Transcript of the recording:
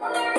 Bye.